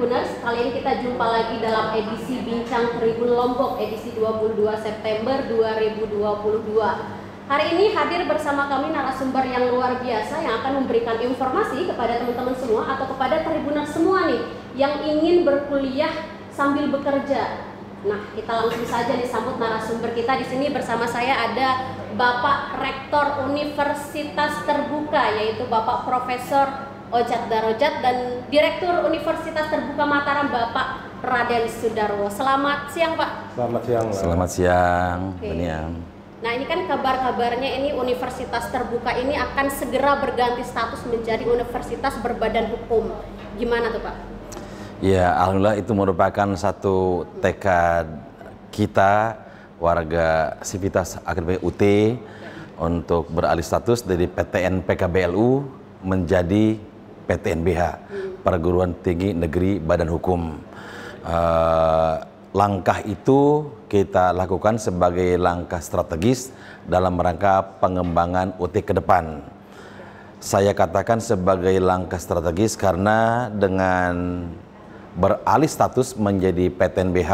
Tribuners, kali kita jumpa lagi dalam edisi Bincang Tribun Lombok edisi 22 September 2022. Hari ini hadir bersama kami narasumber yang luar biasa yang akan memberikan informasi kepada teman-teman semua atau kepada Tribuners semua nih yang ingin berkuliah sambil bekerja. Nah, kita langsung saja disambut narasumber kita di sini bersama saya ada Bapak Rektor Universitas Terbuka yaitu Bapak Profesor Ojat Darojat dan Direktur Universitas Terbuka Mataram Bapak Raden Sudarwo. Selamat siang Pak. Selamat siang. Mbak. Selamat siang. Beniam. Nah ini kan kabar-kabarnya ini Universitas Terbuka ini akan segera berganti status menjadi Universitas berbadan hukum. Gimana tuh Pak? Ya, alhamdulillah itu merupakan satu tekad kita warga Sivitas Akademi UT untuk beralih status dari PTN PKBLU menjadi PTNBH Perguruan Tinggi Negeri Badan Hukum. Eh, langkah itu kita lakukan sebagai langkah strategis dalam rangka pengembangan UT ke depan. Saya katakan sebagai langkah strategis karena dengan beralih status menjadi PTNBH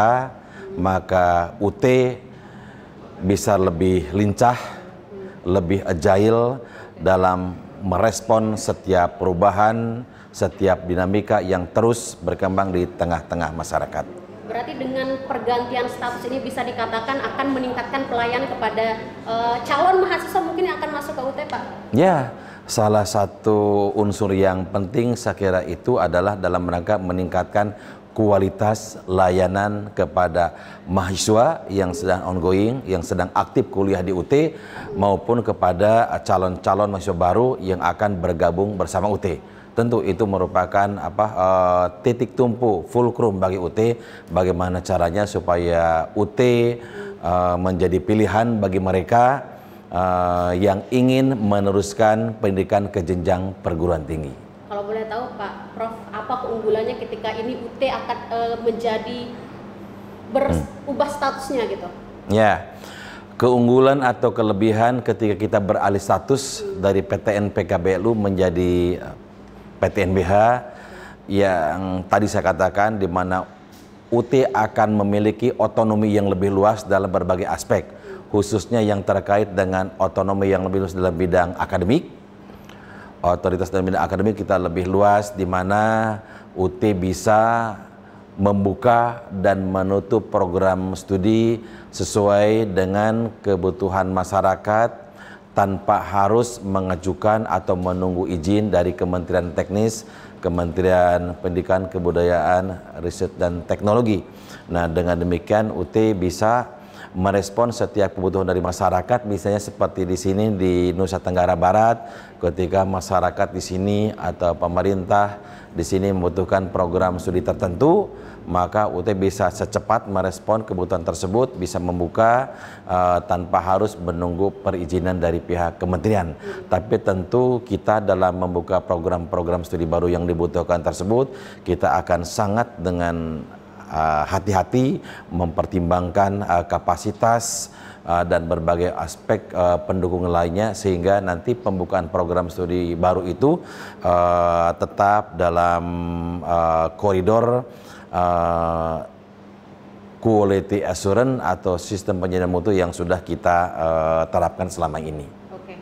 maka UT bisa lebih lincah, lebih agile dalam merespon setiap perubahan, setiap dinamika yang terus berkembang di tengah-tengah masyarakat. Berarti dengan pergantian status ini bisa dikatakan akan meningkatkan pelayanan kepada eh, calon mahasiswa mungkin yang akan masuk ke UT Pak. Ya, salah satu unsur yang penting saya kira itu adalah dalam rangka meningkatkan kualitas layanan kepada mahasiswa yang sedang ongoing, yang sedang aktif kuliah di UT maupun kepada calon-calon mahasiswa baru yang akan bergabung bersama UT. Tentu itu merupakan apa eh, titik tumpu fulcrum bagi UT bagaimana caranya supaya UT eh, menjadi pilihan bagi mereka eh, yang ingin meneruskan pendidikan ke jenjang perguruan tinggi. Kalau boleh tahu Pak ketika ini UT akan eh, menjadi berubah statusnya gitu? Ya, keunggulan atau kelebihan ketika kita beralih status dari PTN PKBLU menjadi eh, PTNBH yang tadi saya katakan di mana UT akan memiliki otonomi yang lebih luas dalam berbagai aspek, khususnya yang terkait dengan otonomi yang lebih luas dalam bidang akademik, otoritas dalam bidang akademik kita lebih luas di mana UT bisa membuka dan menutup program studi sesuai dengan kebutuhan masyarakat tanpa harus mengajukan atau menunggu izin dari Kementerian Teknis, Kementerian Pendidikan, Kebudayaan, Riset dan Teknologi. Nah, dengan demikian UT bisa merespon setiap kebutuhan dari masyarakat, misalnya seperti di sini di Nusa Tenggara Barat, ketika masyarakat di sini atau pemerintah di sini membutuhkan program studi tertentu, maka UT bisa secepat merespon kebutuhan tersebut, bisa membuka uh, tanpa harus menunggu perizinan dari pihak kementerian. Tapi tentu kita dalam membuka program-program studi baru yang dibutuhkan tersebut, kita akan sangat dengan hati-hati mempertimbangkan uh, kapasitas uh, dan berbagai aspek pendukung lainnya sehingga nanti pembukaan program studi baru itu tetap dalam koridor quality assurance atau sistem penjaminan mutu yang sudah kita terapkan selama ini. Oke,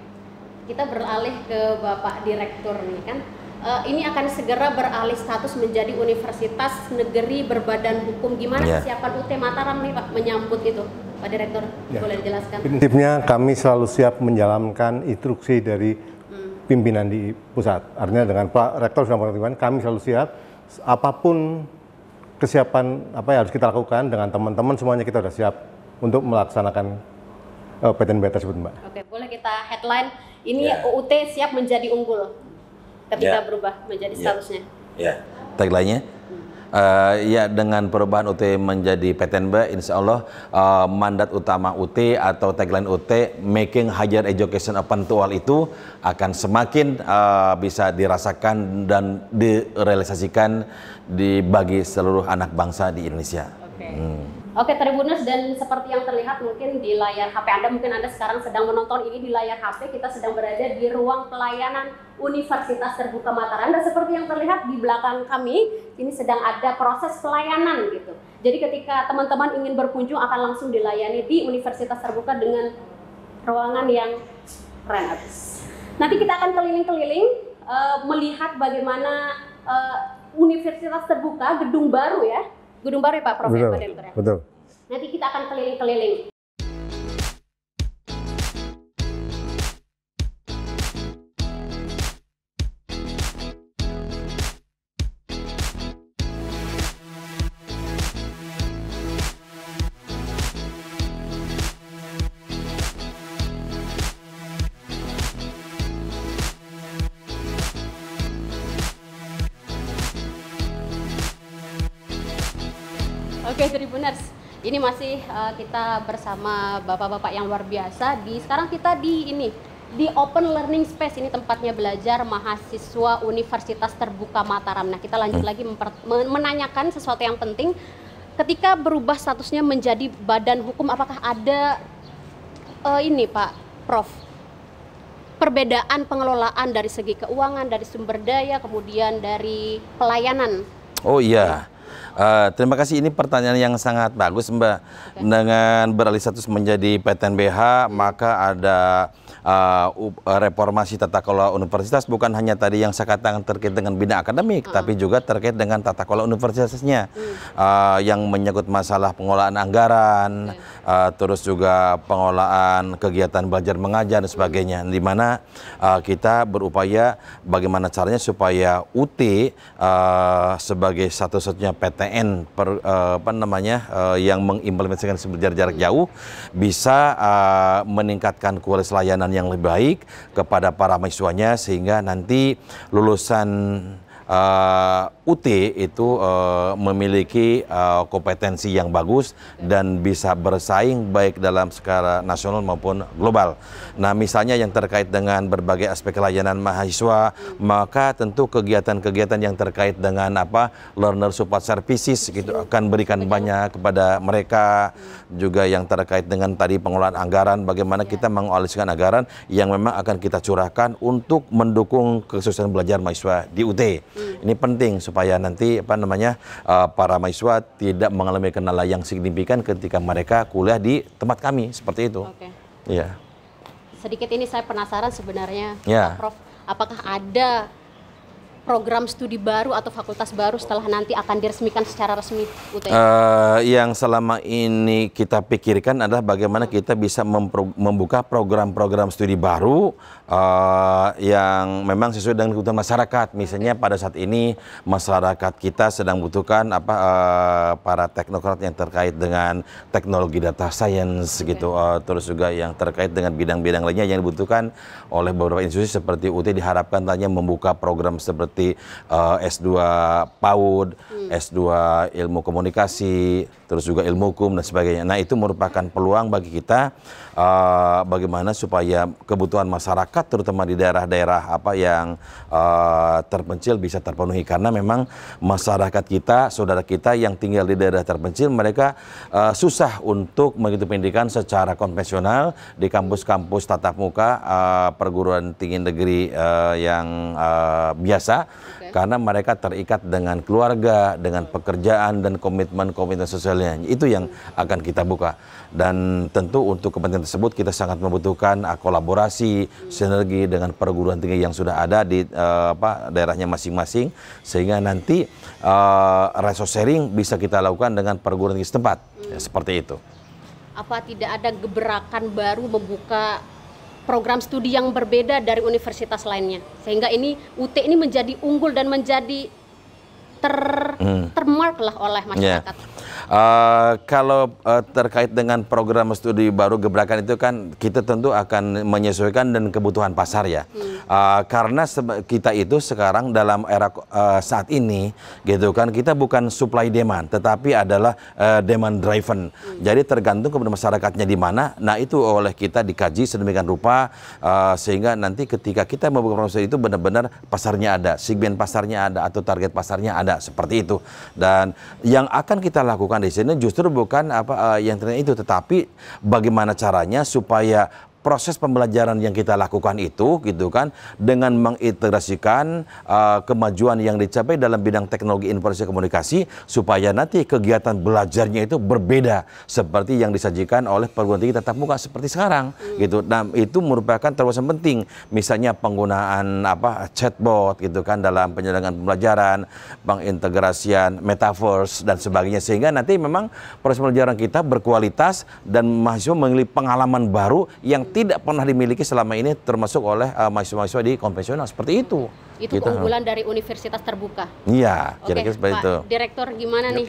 kita beralih ke Bapak Direktur nih kan. Eh, ini akan segera beralih status menjadi Universitas Negeri Berbadan Hukum. Gimana Ya. kesiapan UT Mataram nih Pak menyambut itu, Pak Direktur? Ya. Boleh dijelaskan? Prinsipnya kami selalu siap menjalankan instruksi dari pimpinan di pusat. Artinya dengan Pak Rektor sudah mengatakan kami selalu siap apa pun kesiapan apa yang harus kita lakukan dengan teman-teman semuanya kita sudah siap untuk melaksanakan uh, PTNB tersebut, Mbak. Oke, boleh kita headline. Ini Ya. UUT siap menjadi unggul ketika Ya. berubah menjadi Ya. statusnya. Ya. Tagline-nya? Eh, ya dengan perubahan UT menjadi PTNB, insya Allah eh, mandat utama UT atau tagline UT making higher education open to all itu akan semakin eh, bisa dirasakan dan direalisasikan di bagi seluruh anak bangsa di Indonesia. Oke. Hmm. Oke Tribuners dan seperti yang terlihat mungkin di layar HP Anda mungkin Anda sekarang sedang menonton ini di layar HP kita sedang berada di ruang pelayanan Universitas Terbuka Mataram dan seperti yang terlihat di belakang kami ini sedang ada proses pelayanan gitu. Jadi ketika teman-teman ingin berkunjung akan langsung dilayani di Universitas Terbuka dengan ruangan yang keren abis. Nanti kita akan keliling-keliling uh, melihat bagaimana uh, Universitas Terbuka gedung baru ya Gedung Baru ya Pak Prof. Betul, ya? betul. Nanti kita akan keliling-keliling. Oke Tribuners, ini masih uh, kita bersama bapak-bapak yang luar biasa. Di sekarang kita di ini di Open Learning Space ini tempatnya belajar mahasiswa Universitas Terbuka Mataram. Nah kita lanjut hmm. lagi menanyakan sesuatu yang penting. Ketika berubah statusnya menjadi badan hukum, apakah ada uh, ini Pak Prof? Perbedaan pengelolaan dari segi keuangan, dari sumber daya, kemudian dari pelayanan. Oh iya. Uh, terima kasih ini pertanyaan yang sangat bagus Mbak. Okay. Dengan beralih status menjadi PTNBH maka ada uh, reformasi tata kelola universitas bukan hanya tadi yang saya katakan terkait dengan bidang akademik, uh tapi juga terkait dengan tata kelola universitasnya uh. uh, yang menyangkut masalah pengelolaan anggaran, okay. uh, terus juga pengelolaan kegiatan belajar mengajar dan sebagainya, mm. di mana uh, kita berupaya bagaimana caranya supaya UT uh, sebagai satu-satunya PTN per, uh, apa namanya uh, yang mengimplementasikan belajar jarak jauh bisa uh, meningkatkan kualitas layanan yang lebih baik kepada para mahasiswanya sehingga nanti lulusan uh, UT itu uh, memiliki uh, kompetensi yang bagus dan bisa bersaing baik dalam skala nasional maupun global. Nah, misalnya yang terkait dengan berbagai aspek layanan mahasiswa, maka tentu kegiatan-kegiatan yang terkait dengan apa learner support services gitu akan berikan banyak kepada mereka juga yang terkait dengan tadi pengelolaan anggaran bagaimana kita mengalokasikan anggaran yang memang akan kita curahkan untuk mendukung kesuksesan belajar mahasiswa di UT. Ini penting supaya nanti apa namanya uh, para mahasiswa tidak mengalami kendala yang signifikan ketika mereka kuliah di tempat kami seperti itu. Oke. Iya. Sedikit ini saya penasaran sebenarnya, ya. Prof, apakah ada program studi baru atau fakultas baru setelah nanti akan diresmikan secara resmi UTM? Uh, yang selama ini kita pikirkan adalah bagaimana kita bisa membuka program-program studi baru uh, yang memang sesuai dengan kebutuhan masyarakat. Misalnya pada saat ini masyarakat kita sedang butuhkan apa uh, para teknokrat yang terkait dengan teknologi data science okay. gitu, uh, terus juga yang terkait dengan bidang-bidang lainnya yang dibutuhkan oleh beberapa institusi seperti UT diharapkan tanya membuka program seperti seperti uh, S2 PAUD, hmm. S2 ilmu komunikasi, terus juga ilmu hukum dan sebagainya. Nah, itu merupakan peluang bagi kita uh, bagaimana supaya kebutuhan masyarakat terutama di daerah-daerah apa yang uh, terpencil bisa terpenuhi karena memang masyarakat kita, saudara kita yang tinggal di daerah terpencil mereka uh, susah untuk mengikuti pendidikan secara konvensional di kampus-kampus tatap muka uh, perguruan tinggi negeri uh, yang uh, biasa okay. karena mereka terikat dengan keluarga, dengan pekerjaan dan komitmen-komitmen sosialnya. Itu yang akan kita buka. Dan tentu untuk kepentingan tersebut kita sangat membutuhkan uh, kolaborasi, hmm. sinergi dengan perguruan tinggi yang sudah ada di uh, apa daerahnya masing-masing sehingga nanti uh, resource sharing bisa kita lakukan dengan perguruan tinggi setempat. Hmm. Ya, seperti itu. Apa tidak ada gebrakan baru membuka program studi yang berbeda dari universitas lainnya sehingga ini UT ini menjadi unggul dan menjadi ter hmm. termark lah oleh ya. masyarakat. Yeah. Uh, kalau uh, terkait dengan program studi baru gebrakan itu kan kita tentu akan menyesuaikan dan kebutuhan pasar ya. Hmm. Uh, karena kita itu sekarang dalam era uh, saat ini gitu kan kita bukan supply demand tetapi adalah uh, demand driven. Hmm. Jadi tergantung kepada masyarakatnya di mana. Nah itu oleh kita dikaji sedemikian rupa uh, sehingga nanti ketika kita membuka program itu benar-benar pasarnya ada, segmen pasarnya ada atau target pasarnya ada seperti itu. Dan yang akan kita lakukan lakukan di sini justru bukan apa uh, yang ternyata itu, tetapi bagaimana caranya supaya proses pembelajaran yang kita lakukan itu gitu kan dengan mengintegrasikan uh, kemajuan yang dicapai dalam bidang teknologi informasi komunikasi supaya nanti kegiatan belajarnya itu berbeda seperti yang disajikan oleh perguruan tinggi tatap muka seperti sekarang hmm. gitu. Nah, itu merupakan terus penting misalnya penggunaan apa chatbot gitu kan dalam penyelenggaraan pembelajaran, pengintegrasian metaverse dan sebagainya sehingga nanti memang proses pembelajaran kita berkualitas dan mahasiswa memiliki pengalaman baru yang tidak pernah dimiliki selama ini termasuk oleh uh, mahasiswa-mahasiswa di konvensional seperti itu. Itu gitu. keunggulan dari universitas terbuka. Iya, kira-kira seperti Pak itu. Direktur gimana yep. nih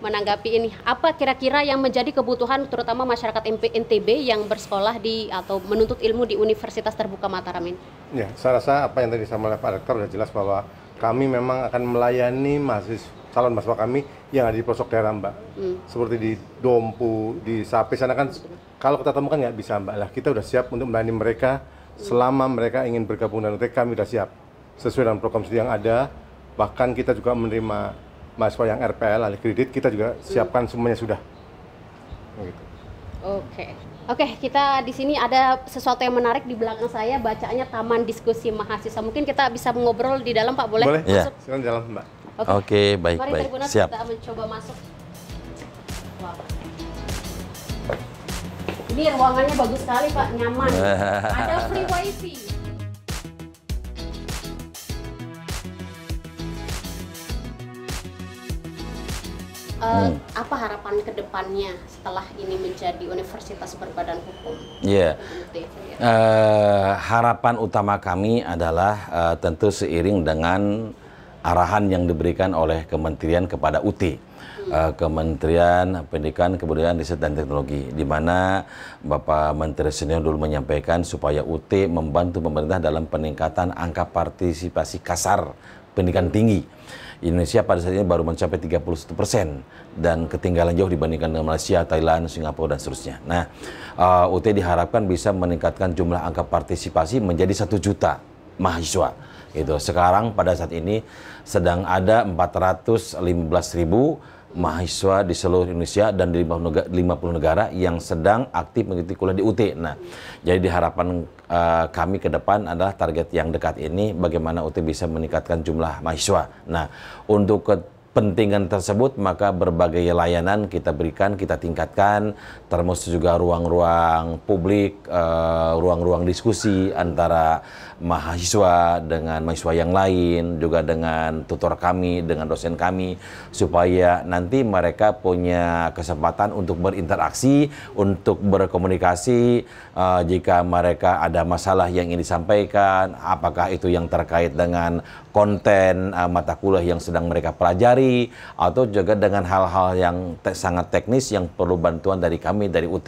menanggapi ini? Apa kira-kira yang menjadi kebutuhan terutama masyarakat NTB yang bersekolah di atau menuntut ilmu di Universitas Terbuka Mataram ini? Ya, saya rasa apa yang tadi disampaikan oleh Pak Rektor sudah jelas bahwa kami memang akan melayani mahasiswa calon mahasiswa kami yang ada di pelosok daerah Mbak. Hmm. Seperti di Dompu, di Sapi sana kan kalau kita temukan nggak bisa Mbak lah. Kita udah siap untuk melayani mereka selama mereka ingin bergabung dengan UT kami udah siap sesuai dengan program studi yang ada. Bahkan kita juga menerima mahasiswa yang RPL alih kredit kita juga siapkan hmm. semuanya sudah. Gitu. Oke. Oke, kita di sini ada sesuatu yang menarik di belakang saya, bacanya Taman Diskusi Mahasiswa. Mungkin kita bisa ngobrol di dalam, Pak, boleh? Boleh. Masuk. Ya. Silakan dalam, Mbak. Oke, okay. okay, baik Mari baik. Tribunat Siap. kita mencoba masuk. Wow. Ini ruangannya bagus sekali Pak, nyaman. Ada free wifi. Uh, hmm. apa harapan ke depannya setelah ini menjadi universitas berbadan hukum? Iya. Yeah. Uh, harapan utama kami adalah uh, tentu seiring dengan arahan yang diberikan oleh kementerian kepada UT. Uh, Kementerian Pendidikan, Kebudayaan, Riset dan Teknologi, di mana Bapak Menteri Senior dulu menyampaikan supaya UT membantu pemerintah dalam peningkatan angka partisipasi kasar pendidikan tinggi. Indonesia pada saat ini baru mencapai 31 persen dan ketinggalan jauh dibandingkan dengan Malaysia, Thailand, Singapura dan seterusnya. Nah, uh, UT diharapkan bisa meningkatkan jumlah angka partisipasi menjadi satu juta mahasiswa Gitu. Sekarang pada saat ini sedang ada 415 ribu mahasiswa di seluruh Indonesia dan di 50 negara yang sedang aktif mengikuti kuliah di UT. Nah, jadi diharapan uh, kami ke depan adalah target yang dekat ini bagaimana UT bisa meningkatkan jumlah mahasiswa. Nah, untuk ke kepentingan tersebut maka berbagai layanan kita berikan, kita tingkatkan, termasuk juga ruang-ruang publik, eh, ruang-ruang uh, diskusi antara mahasiswa dengan mahasiswa yang lain, juga dengan tutor kami, dengan dosen kami, supaya nanti mereka punya kesempatan untuk berinteraksi, untuk berkomunikasi, uh, jika mereka ada masalah yang ingin disampaikan, apakah itu yang terkait dengan konten uh, mata kuliah yang sedang mereka pelajari atau juga dengan hal-hal yang te sangat teknis yang perlu bantuan dari kami dari UT.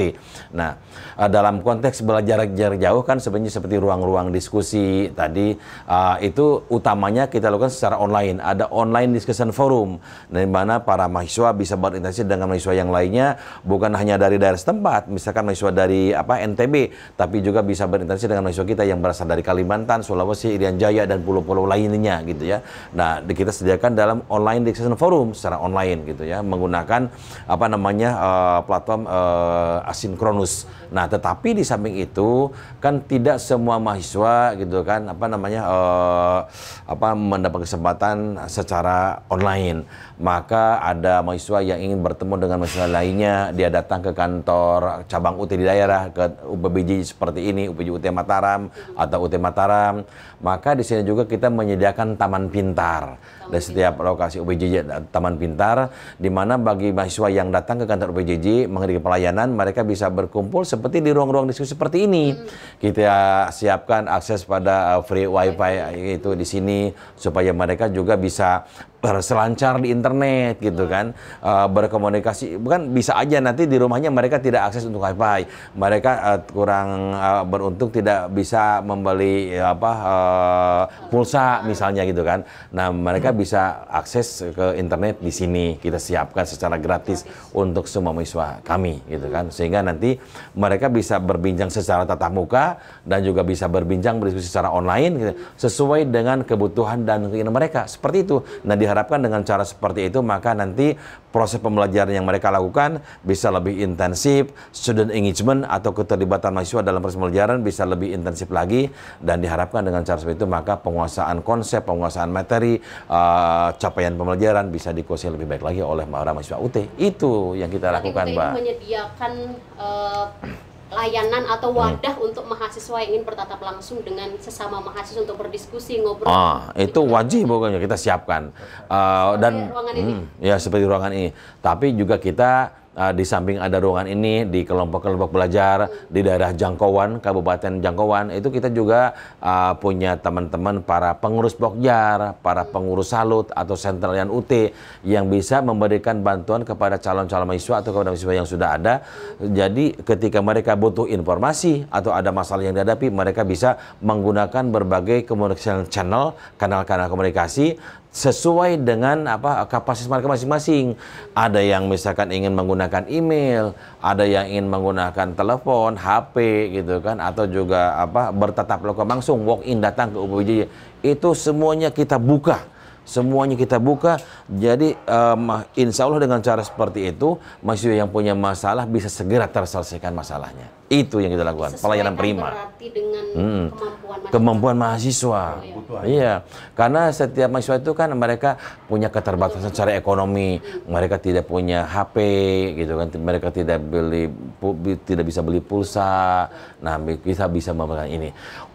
Nah, uh, dalam konteks belajar jarak jauh kan sebenarnya seperti ruang-ruang diskusi tadi uh, itu utamanya kita lakukan secara online. Ada online discussion forum di mana para mahasiswa bisa berinteraksi dengan mahasiswa yang lainnya bukan hanya dari daerah setempat, misalkan mahasiswa dari apa NTB, tapi juga bisa berinteraksi dengan mahasiswa kita yang berasal dari Kalimantan, Sulawesi, Irian Jaya dan pulau-pulau lainnya gitu ya. Nah, kita sediakan dalam online discussion forum secara online gitu ya, menggunakan apa namanya uh, platform uh, asinkronus. Nah, tetapi di samping itu kan tidak semua mahasiswa gitu kan apa namanya uh, apa mendapat kesempatan secara online. Maka ada mahasiswa yang ingin bertemu dengan mahasiswa lainnya, dia datang ke kantor cabang UT di daerah ke UPBJ seperti ini, UPBJ UT Mataram atau UT Mataram. Maka di sini juga kita menyediakan taman pintar di setiap lokasi UPJJ Taman Pintar di mana bagi mahasiswa yang datang ke kantor UPJJ menghadiri pelayanan mereka bisa berkumpul seperti di ruang-ruang diskusi seperti ini. Hmm. Kita siapkan akses pada uh, free wifi itu di sini supaya mereka juga bisa berselancar di internet gitu kan uh, berkomunikasi. Bukan bisa aja nanti di rumahnya mereka tidak akses untuk wifi. Mereka uh, kurang uh, beruntung tidak bisa membeli uh, apa uh, pulsa misalnya gitu kan. Nah mereka bisa akses ke internet di sini. Kita siapkan secara gratis untuk semua mahasiswa kami gitu kan. Sehingga nanti mereka bisa berbincang secara tatap muka dan juga bisa berbincang berdiskusi secara online gitu, sesuai dengan kebutuhan dan keinginan mereka. Seperti itu. Nah di diharapkan dengan cara seperti itu maka nanti proses pembelajaran yang mereka lakukan bisa lebih intensif, student engagement atau keterlibatan mahasiswa dalam proses pembelajaran bisa lebih intensif lagi dan diharapkan dengan cara seperti itu maka penguasaan konsep, penguasaan materi, uh, capaian pembelajaran bisa dikuasai lebih baik lagi oleh para mahasiswa UT. Itu yang kita lakukan, UT Mbak. menyediakan uh, layanan atau wadah hmm. untuk mahasiswa yang ingin bertatap langsung dengan sesama mahasiswa untuk berdiskusi ngobrol. Ah, itu wajib pokoknya kita siapkan. Uh, dan ruangan ini. Hmm, ya seperti ruangan ini. Tapi juga kita uh, di samping ada ruangan ini di kelompok-kelompok belajar di daerah jangkauan Kabupaten Jangkauan itu kita juga uh, punya teman-teman para pengurus Bokjar, para pengurus Salut atau Sentralian UT yang bisa memberikan bantuan kepada calon-calon mahasiswa atau kepada mahasiswa yang sudah ada. Jadi ketika mereka butuh informasi atau ada masalah yang dihadapi, mereka bisa menggunakan berbagai komunikasi channel, kanal-kanal komunikasi sesuai dengan apa kapasitas mereka masing-masing. Ada yang misalkan ingin menggunakan email, ada yang ingin menggunakan telepon, HP gitu kan atau juga apa bertatap muka langsung walk in datang ke UPJ. Itu semuanya kita buka semuanya kita buka. Jadi um, insya Allah dengan cara seperti itu, mahasiswa yang punya masalah bisa segera terselesaikan masalahnya. Itu yang kita lakukan, Sesuaikan pelayanan prima. Dengan hmm. kemampuan mahasiswa. Kemampuan mahasiswa. Oh, iya. iya, karena setiap mahasiswa itu kan mereka punya keterbatasan secara ekonomi, mereka tidak punya HP, gitu kan, mereka tidak beli, tidak bisa beli pulsa. Nah, kita bisa memberikan ini.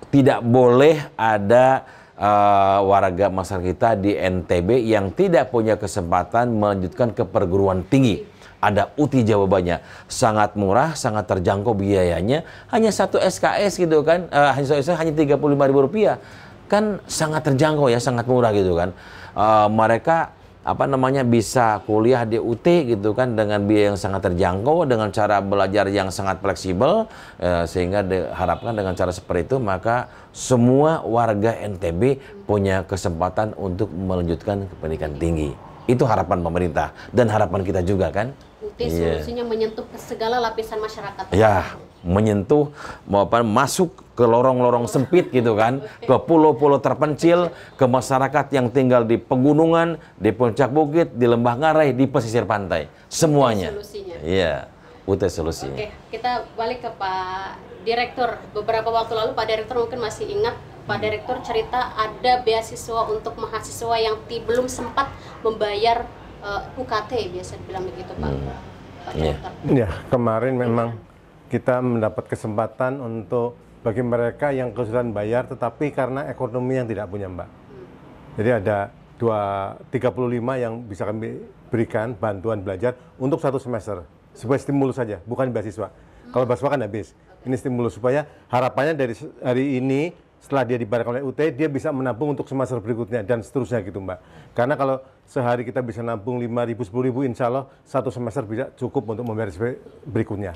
Tidak boleh ada uh, warga masyarakat kita di NTB yang tidak punya kesempatan melanjutkan ke perguruan tinggi. Ada UTI jawabannya sangat murah, sangat terjangkau biayanya, hanya satu SKS gitu kan, uh, hanya SKS hanya tiga puluh lima ribu rupiah, kan sangat terjangkau ya, sangat murah gitu kan. Uh, mereka apa namanya bisa kuliah di UT gitu kan dengan biaya yang sangat terjangkau dengan cara belajar yang sangat fleksibel eh, sehingga diharapkan dengan cara seperti itu maka semua warga NTB punya kesempatan untuk melanjutkan pendidikan tinggi. Itu harapan pemerintah dan harapan kita juga kan? UT yeah. solusinya menyentuh ke segala lapisan masyarakat. Ya menyentuh maupun masuk ke lorong-lorong sempit gitu kan, ke pulau-pulau terpencil, ke masyarakat yang tinggal di pegunungan, di puncak bukit, di lembah ngarai, di pesisir pantai, semuanya. Iya, UT solusinya. Oke, kita balik ke Pak Direktur. Beberapa waktu lalu Pak Direktur mungkin masih ingat Pak Direktur cerita ada beasiswa untuk mahasiswa yang belum sempat membayar uh, eh, UKT biasa dibilang begitu Pak. Hmm. Pak Direktur. Ya, kemarin memang kita mendapat kesempatan untuk bagi mereka yang kesulitan bayar tetapi karena ekonomi yang tidak punya mbak. Jadi ada dua, 35 yang bisa kami berikan bantuan belajar untuk satu semester. Supaya stimulus saja, bukan beasiswa. Hmm. Kalau beasiswa kan habis. Okay. Ini stimulus supaya harapannya dari hari ini setelah dia dibayarkan oleh UT, dia bisa menabung untuk semester berikutnya dan seterusnya gitu Mbak. Karena kalau sehari kita bisa nabung 5 ribu, 10 ribu, insya Allah satu semester bisa cukup untuk membayar berikutnya.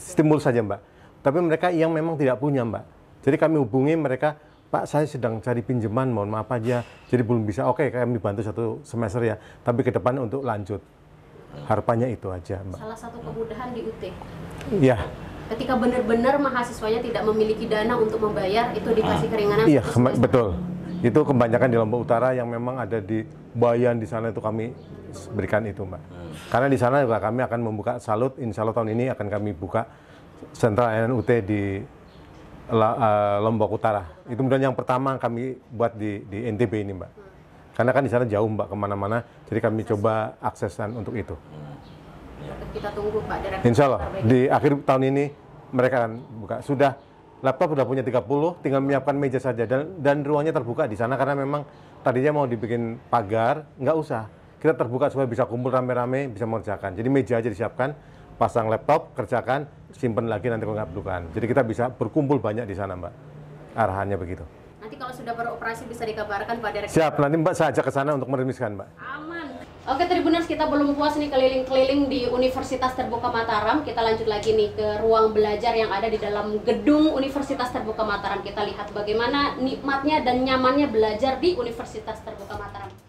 Stimulus saja Mbak tapi mereka yang memang tidak punya mbak. Jadi kami hubungi mereka, Pak saya sedang cari pinjaman, mohon maaf aja, jadi belum bisa. Oke, kami bantu satu semester ya, tapi ke depan untuk lanjut. Harapannya itu aja, Mbak. Salah satu kemudahan di UT. Iya. Ketika benar-benar mahasiswanya tidak memiliki dana untuk membayar, itu dikasih keringanan. Iya, betul. Itu kebanyakan di Lombok Utara yang memang ada di Bayan di sana itu kami berikan itu, Mbak. Karena di sana juga kami akan membuka salut, insya Allah tahun ini akan kami buka sentral NUT di uh, Lombok Utara. Itu kemudian yang pertama kami buat di, di NTB ini, Mbak. Karena kan di sana jauh, Mbak, ke mana-mana. Jadi kami coba aksesan untuk itu. Kita tunggu, Pak Direktur. Insya Allah, di akhir tahun ini mereka akan buka. Sudah, laptop sudah punya 30, tinggal menyiapkan meja saja. Dan, dan ruangnya terbuka di sana karena memang tadinya mau dibikin pagar, nggak usah. Kita terbuka supaya bisa kumpul rame-rame, bisa mengerjakan. Jadi meja aja disiapkan, pasang laptop, kerjakan, simpan lagi nanti kalau nggak perlukan. Jadi kita bisa berkumpul banyak di sana, Mbak. Arahannya begitu. Nanti kalau sudah beroperasi bisa dikabarkan Pak Direktur. Siap, nanti Mbak saya ajak ke sana untuk meremiskan, Mbak. Aman. Oke Tribuners, kita belum puas nih keliling-keliling di Universitas Terbuka Mataram. Kita lanjut lagi nih ke ruang belajar yang ada di dalam gedung Universitas Terbuka Mataram. Kita lihat bagaimana nikmatnya dan nyamannya belajar di Universitas Terbuka Mataram.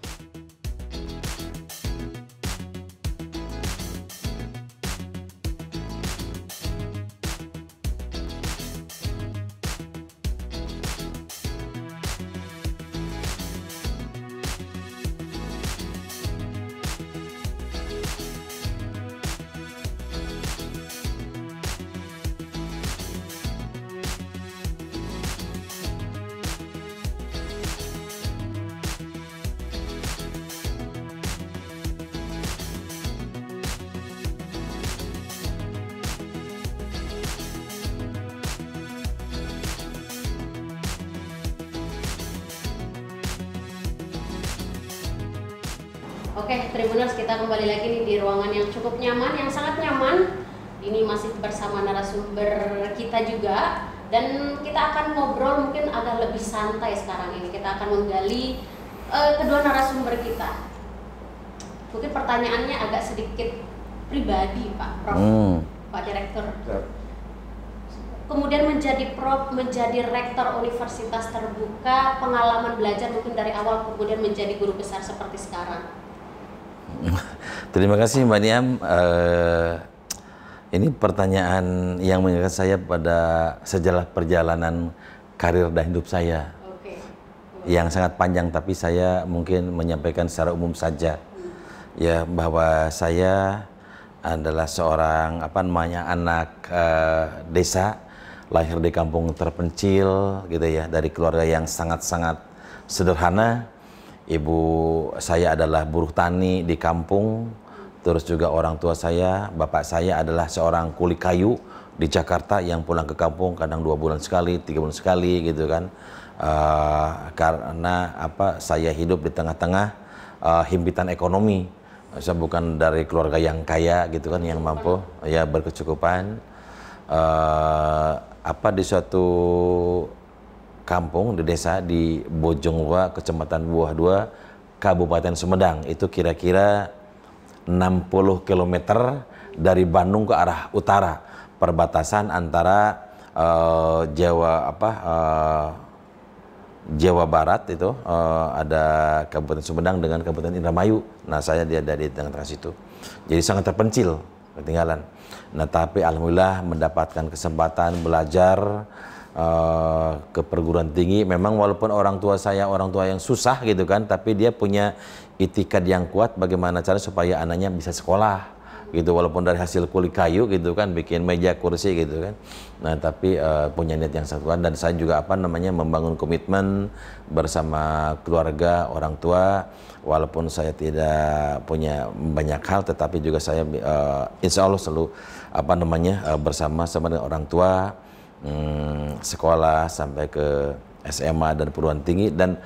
Prof. Hmm. Pak Direktur. Kemudian menjadi prof, menjadi rektor universitas terbuka, pengalaman belajar mungkin dari awal kemudian menjadi guru besar seperti sekarang. Terima kasih Mbak Niam. Uh, ini pertanyaan yang mengingatkan saya pada sejarah perjalanan karir dan hidup saya. Okay. Yang sangat panjang tapi saya mungkin menyampaikan secara umum saja. Hmm. Ya bahwa saya adalah seorang apa namanya anak uh, desa lahir di kampung terpencil gitu ya dari keluarga yang sangat-sangat sederhana. Ibu saya adalah buruh tani di kampung terus juga orang tua saya bapak saya adalah seorang kuli kayu di Jakarta yang pulang ke kampung kadang dua bulan sekali tiga bulan sekali gitu kan. Uh, karena apa saya hidup di tengah-tengah uh, himpitan ekonomi saya bukan dari keluarga yang kaya gitu kan yang mampu ya berkecukupan. Uh, apa di suatu kampung di desa di Bojongwa kecamatan Buah Dua Kabupaten Sumedang itu kira-kira 60 km dari Bandung ke arah utara. Perbatasan antara uh, Jawa apa uh, Jawa Barat itu uh, ada Kabupaten Sumedang dengan Kabupaten Indramayu. Nah saya dia dari tengah-tengah situ. Jadi sangat terpencil, ketinggalan. Nah tapi alhamdulillah mendapatkan kesempatan belajar uh, ke perguruan tinggi. Memang walaupun orang tua saya orang tua yang susah gitu kan, tapi dia punya itikad yang kuat bagaimana cara supaya anaknya bisa sekolah gitu walaupun dari hasil kulit kayu gitu kan bikin meja kursi gitu kan. Nah tapi uh, punya niat yang sangat kuat dan saya juga apa namanya membangun komitmen bersama keluarga orang tua. Walaupun saya tidak punya banyak hal tetapi juga saya uh, insya Allah selalu apa namanya uh, bersama sama dengan orang tua. Um, sekolah sampai ke SMA dan perguruan tinggi. Dan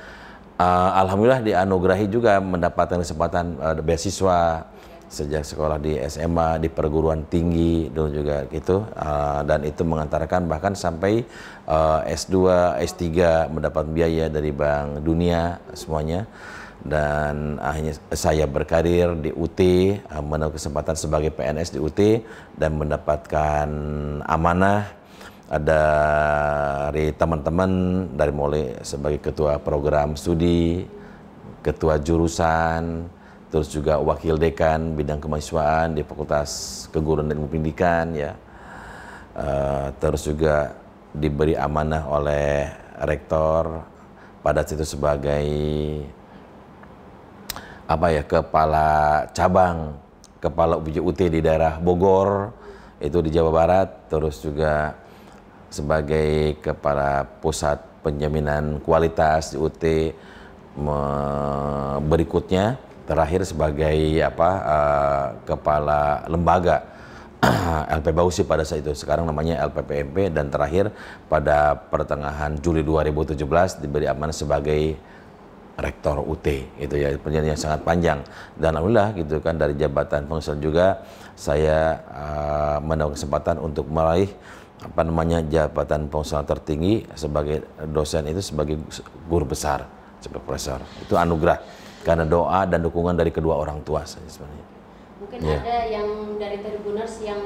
uh, alhamdulillah dianugerahi juga mendapatkan kesempatan uh, beasiswa sejak sekolah di SMA, di perguruan tinggi dulu juga gitu uh, dan itu mengantarkan bahkan sampai uh, S2, S3 mendapat biaya dari Bank Dunia semuanya. Dan akhirnya saya berkarir di UT uh, mendapat kesempatan sebagai PNS di UT dan mendapatkan amanah dari teman-teman dari mulai sebagai ketua program studi, ketua jurusan, terus juga wakil dekan bidang kemahasiswaan di Fakultas Keguruan dan Pendidikan ya. Uh, terus juga diberi amanah oleh rektor pada situ sebagai apa ya kepala cabang kepala UT di daerah Bogor itu di Jawa Barat terus juga sebagai kepala pusat penjaminan kualitas di UT berikutnya terakhir sebagai apa uh, kepala lembaga LP Bausi pada saat itu. Sekarang namanya LPPMP dan terakhir pada pertengahan Juli 2017 diberi amanah sebagai rektor UT itu ya perjalanan yang sangat panjang. Dan alhamdulillah gitu kan dari jabatan pengusaha juga saya uh, mendapat kesempatan untuk meraih apa namanya jabatan pengusaha tertinggi sebagai dosen itu sebagai guru besar sebagai profesor. Itu anugerah karena doa dan dukungan dari kedua orang tua saya sebenarnya. Mungkin yeah. ada yang dari Tribuners yang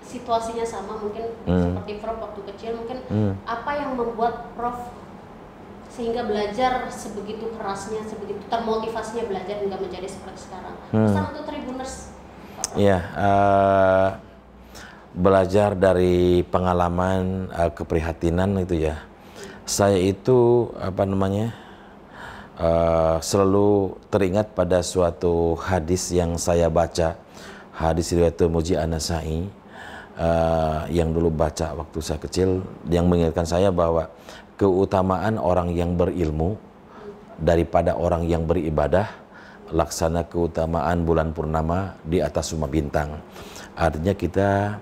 situasinya sama mungkin hmm. seperti Prof waktu kecil mungkin hmm. apa yang membuat Prof sehingga belajar sebegitu kerasnya, sebegitu termotivasinya belajar hingga menjadi seperti sekarang. Hmm. Pesan untuk Tribuners. Iya, uh, belajar dari pengalaman uh, keprihatinan itu ya. Saya itu apa namanya? Uh, selalu teringat pada suatu hadis yang saya baca. Hadis riwayat Muji Anasai uh, yang dulu baca waktu saya kecil yang mengingatkan saya bahwa keutamaan orang yang berilmu daripada orang yang beribadah laksana keutamaan bulan purnama di atas rumah bintang. Artinya kita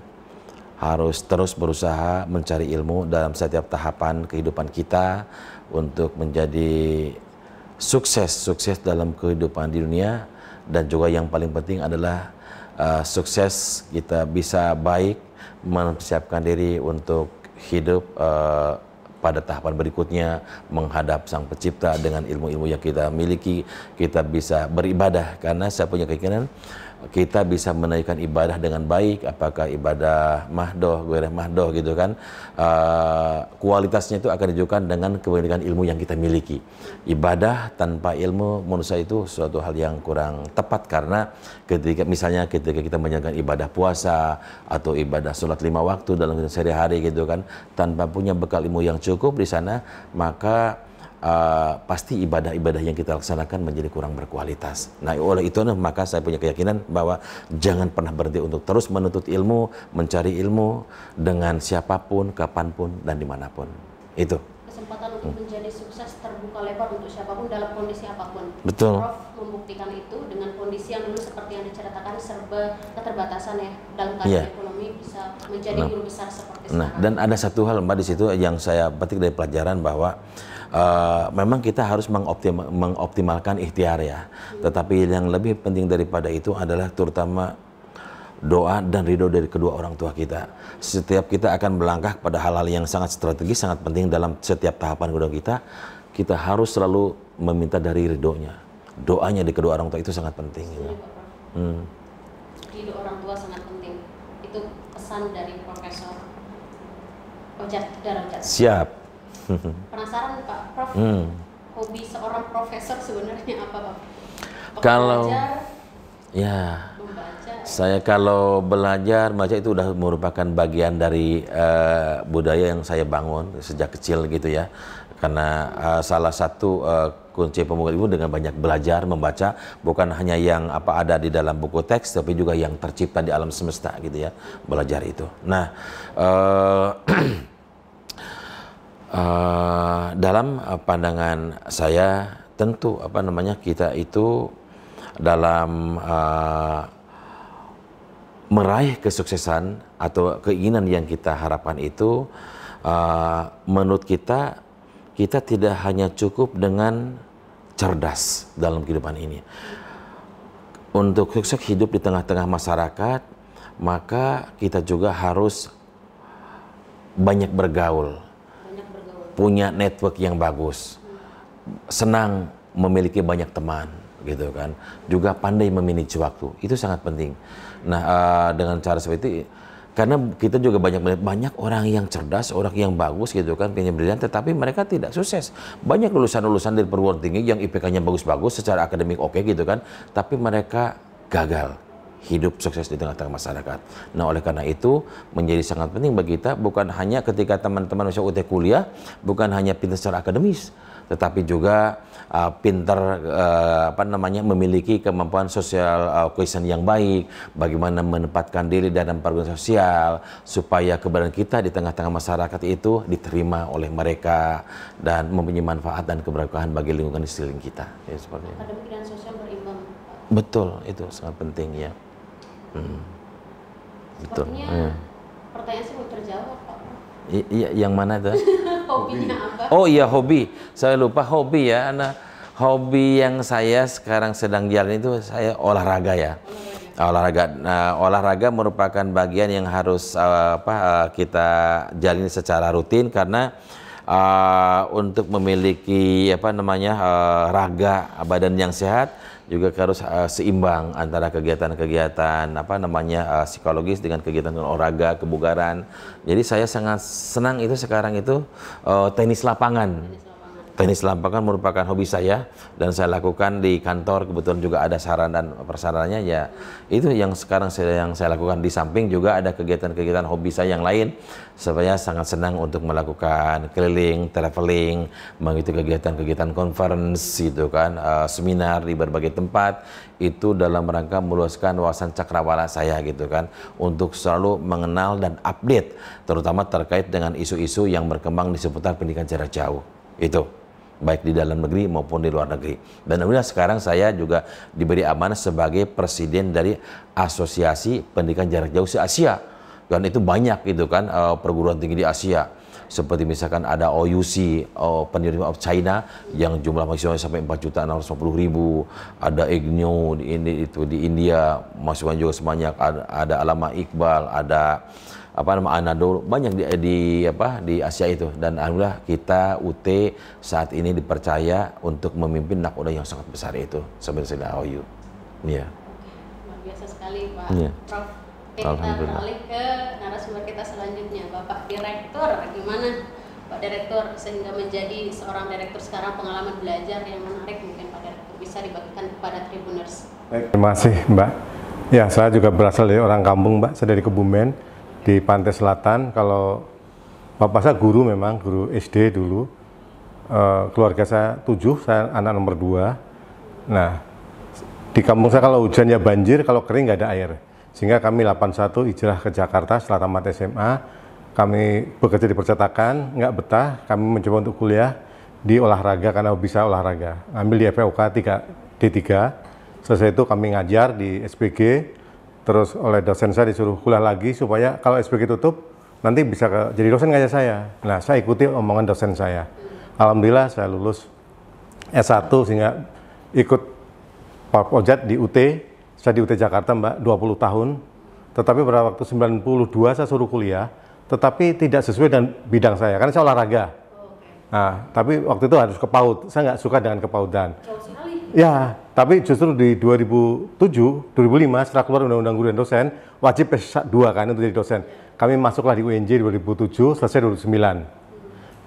harus terus berusaha mencari ilmu dalam setiap tahapan kehidupan kita untuk menjadi sukses sukses dalam kehidupan di dunia. Dan juga yang paling penting adalah uh, sukses kita bisa baik mempersiapkan diri untuk hidup uh, pada tahapan berikutnya menghadap Sang Pencipta dengan ilmu-ilmu yang kita miliki. Kita bisa beribadah karena saya punya keyakinan kita bisa menaikkan ibadah dengan baik. Apakah ibadah mahdoh, gairah mahdoh gitu kan. Uh, kualitasnya itu akan ditunjukkan dengan kebanyakan ilmu yang kita miliki. Ibadah tanpa ilmu saya itu suatu hal yang kurang tepat karena ketika misalnya ketika kita menjalankan ibadah puasa atau ibadah sholat lima waktu dalam sehari-hari gitu kan tanpa punya bekal ilmu yang cukup di sana maka uh, pasti ibadah-ibadah yang kita laksanakan menjadi kurang berkualitas. Nah, oleh itu maka saya punya keyakinan bahwa jangan pernah berhenti untuk terus menuntut ilmu, mencari ilmu dengan siapa pun, kapan pun, dan di mana pun. Itu. Kesempatan untuk hmm. menjadi sukses terbuka lebar untuk siapa pun dalam kondisi apa pun. Betul. Prof membuktikan itu dengan kondisi yang dulu seperti yang diceritakan serba keterbatasan ya dalam keadaan yeah. Ekonomi bisa menjadi nah, guru besar seperti nah, sekarang. Dan ada satu hal mbak di situ yang saya petik dari pelajaran bahwa uh, memang kita harus mengoptim mengoptimalkan ikhtiar ya. Tetapi yang lebih penting daripada itu adalah terutama doa dan ridho dari kedua orang tua kita. Setiap kita akan melangkah pada hal-hal yang sangat strategis, sangat penting dalam setiap tahapan kedua kita, kita harus selalu meminta dari ridhonya. Doanya di kedua orang tua itu sangat penting. Gitu. Hmm. Ridho orang tua sangat penting. Itu pesan dari Profesor Ojat Darajat. Siap. Penasaran Pak Prof, hmm. hobi seorang profesor sebenarnya apa Pak? kalau belajar, ya, membaca. Saya kalau belajar baca itu sudah merupakan bagian dari uh, budaya yang saya bangun sejak kecil gitu ya. Karena uh, salah satu uh, kunci pemuda ibu dengan banyak belajar membaca bukan hanya yang apa ada di dalam buku teks tapi juga yang tercipta di alam semesta gitu ya belajar itu. Nah. Uh, Uh, dalam pandangan saya tentu apa namanya kita itu dalam uh, meraih kesuksesan atau keinginan yang kita harapkan itu uh, menurut kita kita tidak hanya cukup dengan cerdas dalam kehidupan ini untuk sukses hidup di tengah-tengah masyarakat maka kita juga harus banyak bergaul punya network yang bagus, senang memiliki banyak teman, gitu kan. Juga pandai memanage waktu, itu sangat penting. Nah, uh, dengan cara seperti itu, karena kita juga banyak melihat banyak orang yang cerdas, orang yang bagus gitu kan, punya brilian, tetapi mereka tidak sukses. Banyak lulusan-lulusan dari perguruan tinggi yang IPK-nya bagus-bagus, secara akademik oke okay, gitu kan, tapi mereka gagal hidup sukses di tengah-tengah masyarakat. Nah, oleh karena itu menjadi sangat penting bagi kita bukan hanya ketika teman-teman usia UT kuliah, bukan hanya pintar secara akademis, tetapi juga uh, pintar uh, apa namanya memiliki kemampuan sosial uh, question yang baik, bagaimana menempatkan diri dalam pergaulan sosial supaya keberadaan kita di tengah-tengah masyarakat itu diterima oleh mereka dan mempunyai manfaat dan keberkahan bagi lingkungan di sekeliling kita. Ya, seperti itu. Akademik dan sosial berimbang. Betul, itu sangat penting ya. Hmm. Betul. Hmm. pertanyaan sih belum terjawab Iya, yang mana tuh? Hobinya apa? Oh iya hobi. Saya lupa hobi ya. Nah, hobi yang saya sekarang sedang jalan itu saya olahraga ya. Olahraga. Olahraga. Nah, olahraga merupakan bagian yang harus uh, apa uh, kita jalani secara rutin karena uh, untuk memiliki apa namanya uh, raga badan yang sehat juga harus uh, seimbang antara kegiatan-kegiatan apa namanya uh, psikologis dengan kegiatan olahraga, kebugaran. Jadi saya sangat senang itu sekarang itu uh, tenis lapangan. Tenis lapangan merupakan hobi saya dan saya lakukan di kantor. Kebetulan juga ada saran dan persarannya ya itu yang sekarang saya yang saya lakukan. Di samping juga ada kegiatan-kegiatan hobi saya yang lain. Saya sangat senang untuk melakukan keliling, traveling, mengikuti kegiatan-kegiatan conference gitu kan, uh, seminar di berbagai tempat. Itu dalam rangka meluaskan wawasan cakrawala saya gitu kan untuk selalu mengenal dan update terutama terkait dengan isu-isu yang berkembang di seputar pendidikan jarak jauh. Itu baik di dalam negeri maupun di luar negeri. Dan alhamdulillah sekarang saya juga diberi amanah sebagai presiden dari Asosiasi Pendidikan Jarak Jauh se-Asia. Dan itu banyak gitu kan uh, perguruan tinggi di Asia. seperti misalkan ada OUC, Open University of China yang jumlah mahasiswa sampai 4 juta 650 ribu, ada IGNU di, itu di India mahasiswa juga sebanyak, ada, ada Alama Iqbal, ada apa nama Anadolu banyak di, di apa di Asia itu dan alhamdulillah kita UT saat ini dipercaya untuk memimpin nakoda yang sangat besar itu sebenarnya OU. Iya. Luar biasa sekali Pak Iya. Prof. Kita beralih ke narasumber kita selanjutnya, Bapak Direktur. Gimana Pak Direktur sehingga menjadi seorang direktur sekarang pengalaman belajar yang menarik mungkin Pak Direktur bisa dibagikan kepada Tribuners. Baik, terima kasih Mbak. Ya, saya juga berasal dari orang kampung Mbak, saya dari Kebumen di pantai selatan. Kalau bapak saya guru memang, guru SD dulu. Uh, keluarga saya tujuh, saya anak nomor dua. Nah, di kampung saya kalau hujan ya banjir, kalau kering nggak ada air. Sehingga kami 81 hijrah ke Jakarta setelah tamat SMA. Kami bekerja di percetakan, nggak betah. Kami mencoba untuk kuliah di olahraga karena bisa olahraga. Ambil di FPUK 3, D3. Selesai itu kami ngajar di SPG. Terus oleh dosen saya disuruh kuliah lagi supaya kalau SPG tutup nanti bisa ke, jadi dosen ngajar saya. Nah saya ikuti omongan dosen saya. Alhamdulillah saya lulus S1 sehingga ikut Pak Ojat di UT, saya di UT Jakarta Mbak 20 tahun. Tetapi pada waktu 92 saya suruh kuliah, tetapi tidak sesuai dengan bidang saya, karena saya olahraga. Nah, tapi waktu itu harus ke PAUD, saya nggak suka dengan kepaudan. Ya, tapi justru di 2007, 2005 setelah keluar Undang-Undang Guru dan Dosen, wajib S2 kan untuk jadi dosen. Kami masuklah di UNJ 2007, selesai 2009.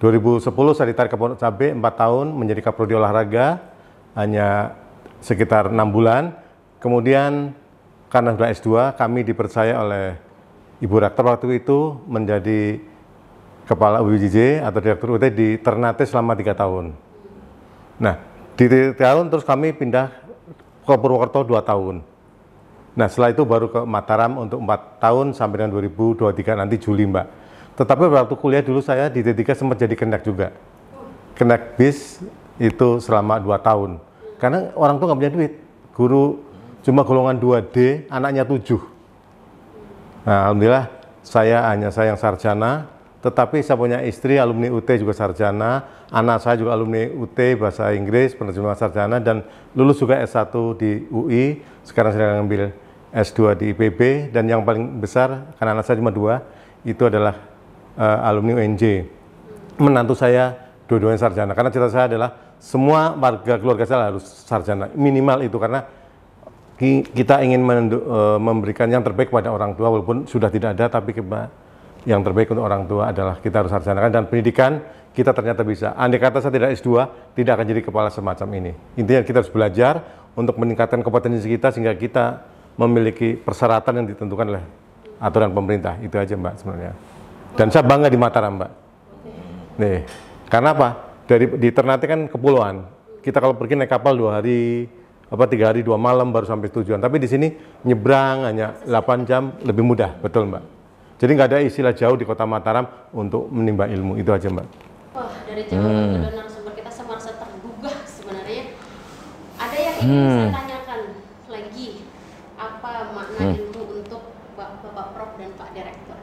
2010 saya ditarik ke Pondok Cabe 4 tahun menjadi kaprodi olahraga, hanya sekitar enam bulan. Kemudian karena sudah S2, kami dipercaya oleh Ibu Rektor waktu itu menjadi Kepala UBJJ atau Direktur UT di Ternate selama tiga tahun. Nah, di tahun terus kami pindah ke Purwokerto dua tahun. Nah, setelah itu baru ke Mataram untuk empat tahun sampai dengan 2023 nanti Juli, Mbak. Tetapi waktu kuliah dulu saya di D3 sempat jadi kenek juga. Kenek bis itu selama dua tahun. Karena orang tua nggak punya duit. Guru cuma golongan 2D, anaknya 7. Nah, Alhamdulillah saya hanya saya yang sarjana, tetapi saya punya istri alumni UT juga sarjana, anak saya juga alumni UT bahasa Inggris, penerjemahan sarjana, dan lulus juga S1 di UI, sekarang sedang ambil S2 di IPB, dan yang paling besar, karena anak saya cuma dua, itu adalah uh, alumni UNJ. Menantu saya dua-duanya sarjana, karena cita saya adalah semua warga keluarga saya harus sarjana, minimal itu, karena kita ingin memberikan yang terbaik pada orang tua walaupun sudah tidak ada tapi yang terbaik untuk orang tua adalah kita harus sarjanakan dan pendidikan kita ternyata bisa. Andai kata saya tidak S2, tidak akan jadi kepala semacam ini. Intinya kita harus belajar untuk meningkatkan kompetensi kita sehingga kita memiliki persyaratan yang ditentukan oleh aturan pemerintah. Itu aja Mbak sebenarnya. Dan saya bangga di Mataram Mbak. Nih, karena apa? Dari di Ternate kan kepulauan. Kita kalau pergi naik kapal dua hari, apa tiga hari dua malam baru sampai tujuan. Tapi di sini nyebrang hanya 8 jam lebih mudah, betul mbak. Jadi nggak ada istilah jauh di kota Mataram untuk menimba ilmu itu aja mbak. Wah dari jawaban hmm. narasumber kita saya merasa tergugah sebenarnya. Ada yang ingin hmm. saya tanyakan lagi apa makna hmm. ilmu untuk bapak Prof dan Pak Direktur?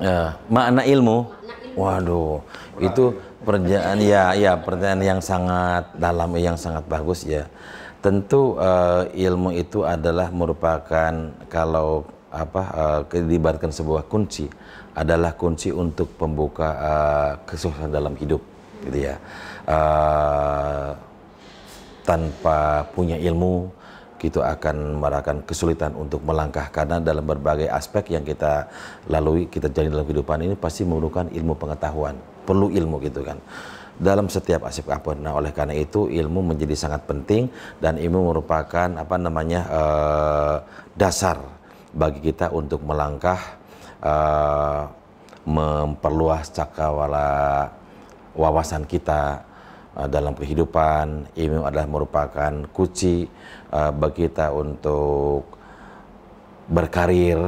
Ya, makna ilmu. Makna ilmu. Waduh, itu pertanyaan ya ya pertanyaan yang sangat dalam yang sangat bagus ya tentu uh, ilmu itu adalah merupakan kalau apa uh, sebuah kunci adalah kunci untuk pembuka uh, kesuksesan dalam hidup gitu ya uh, tanpa punya ilmu kita akan merasakan kesulitan untuk melangkah karena dalam berbagai aspek yang kita lalui kita jalani dalam kehidupan ini pasti memerlukan ilmu pengetahuan perlu ilmu gitu kan dalam setiap aspek apa. Nah, oleh karena itu ilmu menjadi sangat penting dan ilmu merupakan apa namanya uh, dasar bagi kita untuk melangkah uh, memperluas cakrawala wawasan kita uh, dalam kehidupan. Ilmu adalah merupakan kunci uh, bagi kita untuk berkarir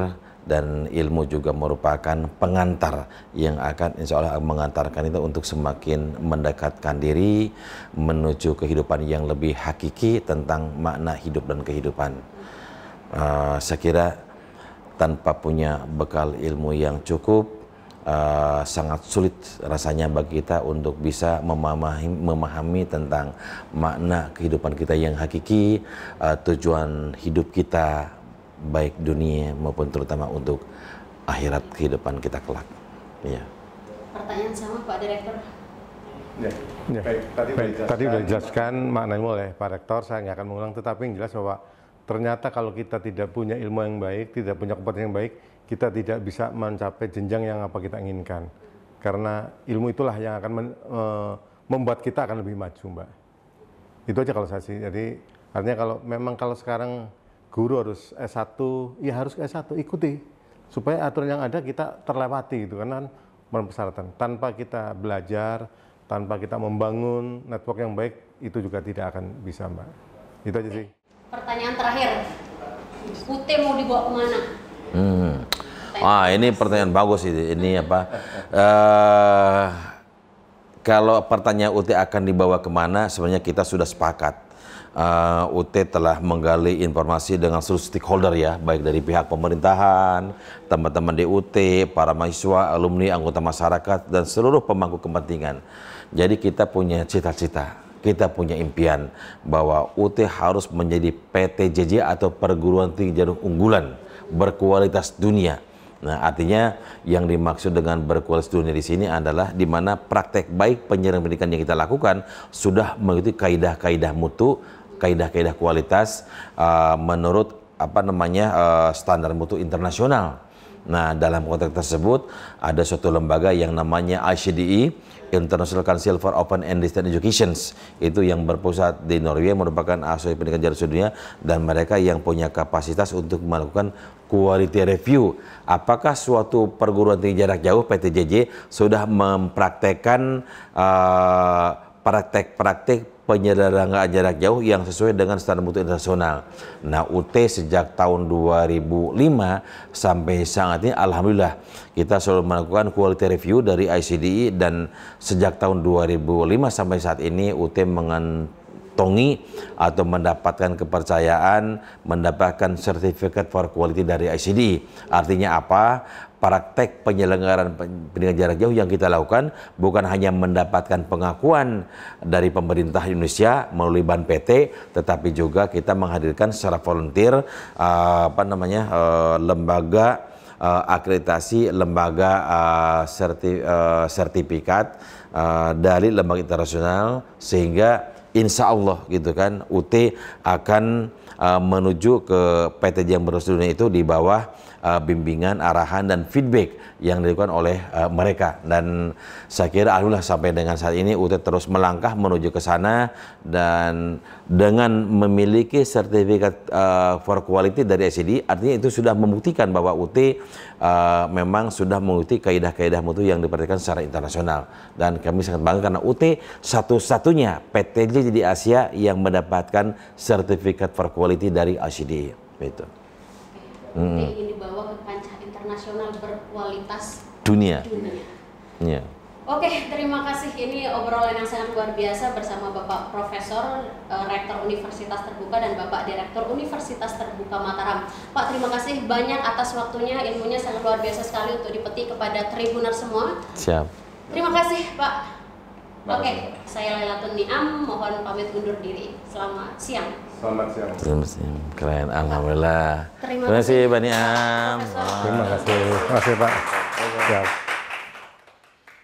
dan ilmu juga merupakan pengantar yang akan insya Allah mengantarkan itu untuk semakin mendekatkan diri menuju kehidupan yang lebih hakiki tentang makna hidup dan kehidupan. Uh, saya kira tanpa punya bekal ilmu yang cukup, uh, sangat sulit rasanya bagi kita untuk bisa memahami, memahami tentang makna kehidupan kita yang hakiki, uh, tujuan hidup kita baik dunia maupun terutama untuk akhirat kehidupan kita kelak. Ya. Pertanyaan sama Pak Direktur. Ya. Ya. Baik, tadi, Baik, tadi sudah dijelaskan maknanya oleh Pak Rektor, saya nggak akan mengulang, tetapi yang jelas bahwa ternyata kalau kita tidak punya ilmu yang baik, tidak punya kompetensi yang baik, kita tidak bisa mencapai jenjang yang apa kita inginkan. Karena ilmu itulah yang akan men, e, membuat kita akan lebih maju, Mbak. Itu aja kalau saya sih. Jadi artinya kalau memang kalau sekarang guru harus S1, ya harus S1, ikuti. Supaya aturan yang ada kita terlewati gitu karena persyaratan. Tanpa kita belajar, tanpa kita membangun network yang baik, itu juga tidak akan bisa, Mbak. Itu aja sih. Pertanyaan terakhir, UT mau dibawa ke mana? Hmm. Wah ini pertanyaan bagus ini. Ini apa? Uh, kalau pertanyaan UT akan dibawa ke mana? Sebenarnya kita sudah sepakat. Uh, eh, UT telah menggali informasi dengan seluruh stakeholder ya, baik dari pihak pemerintahan, teman-teman di UT, para mahasiswa, alumni, anggota masyarakat, dan seluruh pemangku kepentingan. Jadi kita punya cita-cita, kita punya impian bahwa UT harus menjadi PTJJ atau perguruan tinggi jalur unggulan berkualitas dunia. Nah, artinya yang dimaksud dengan berkualitas dunia di sini adalah di mana praktek baik penyelenggaraan pendidikan yang kita lakukan sudah mengikuti kaidah-kaidah mutu, kaidah-kaidah kualitas uh, menurut apa namanya uh, standar mutu internasional. Nah, dalam konteks tersebut ada suatu lembaga yang namanya ICDE International Council for Open and Distance Education itu yang berpusat di Norwegia merupakan asosiasi pendidikan jarak dunia dan mereka yang punya kapasitas untuk melakukan quality review. Apakah suatu perguruan tinggi jarak jauh PTJJ sudah mempraktekkan uh, praktek-praktek penyelenggaraan jarak jauh yang sesuai dengan standar mutu internasional. Nah, UT sejak tahun 2005 sampai saat ini alhamdulillah kita selalu melakukan quality review dari ICDI dan sejak tahun 2005 sampai saat ini UT mengantongi atau mendapatkan kepercayaan, mendapatkan sertifikat for quality dari ICDI. Artinya apa? Praktek penyelenggaraan pendidikan jarak jauh yang kita lakukan bukan hanya mendapatkan pengakuan dari pemerintah Indonesia melalui BAN PT, tetapi juga kita menghadirkan secara volunteer uh, apa namanya uh, lembaga uh, akreditasi lembaga uh, serti, uh, sertifikat uh, dari lembaga internasional sehingga insya Allah gitu kan UT akan uh, menuju ke PT yang dunia itu di bawah uh, bimbingan, arahan dan feedback yang dilakukan oleh uh, mereka. Dan saya kira alhamdulillah sampai dengan saat ini UT terus melangkah menuju ke sana dan dengan memiliki sertifikat uh, for quality dari SCD artinya itu sudah membuktikan bahwa UT uh, memang sudah mengikuti kaidah-kaidah mutu yang diperhatikan secara internasional. Dan kami sangat bangga karena UT satu-satunya PTJ di Asia yang mendapatkan sertifikat for quality dari ICD itu. Hmm. ingin dibawa ke kancah internasional berkualitas dunia. dunia. Ya. Oke, terima kasih. Ini obrolan yang sangat luar biasa bersama Bapak Profesor uh, Rektor Universitas Terbuka dan Bapak Direktur Universitas Terbuka Mataram. Pak, terima kasih banyak atas waktunya. Ilmunya sangat luar biasa sekali untuk dipetik kepada tribuner semua. Siap. Terima kasih, Pak. Oke, saya Lailatun Niam, mohon pamit undur diri. Selamat siang. Selamat siang. Selamat siang. Keren, alhamdulillah. Terima, Terima kasih, Bani Am. Terima kasih. Terima kasih, Pak. Siap.